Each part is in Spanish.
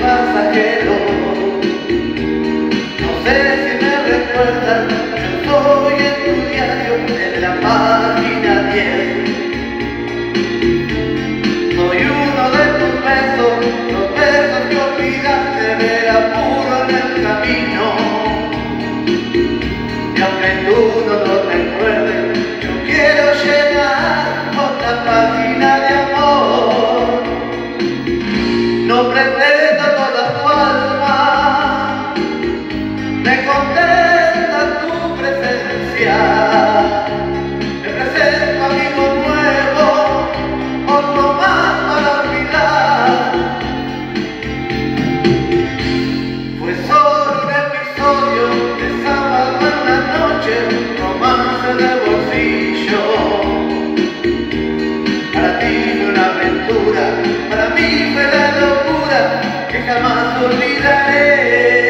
pasajero. No sé si me recuerdas, yo soy en tu diario en la página 10. Soy uno de tus besos, los besos que olvidaste del apuro en el camino. Y aunque tú no lo recuerdes, Pretendo toda tu alma, me contenta tu presencia. jamás olvidaré.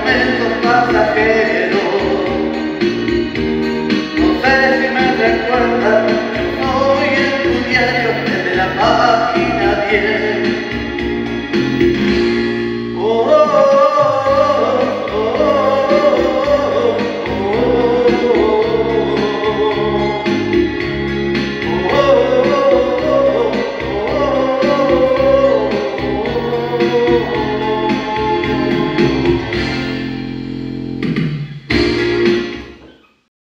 momentos pasajeros. No sé si me recuerdas, hoy en tu diario desde la página 10.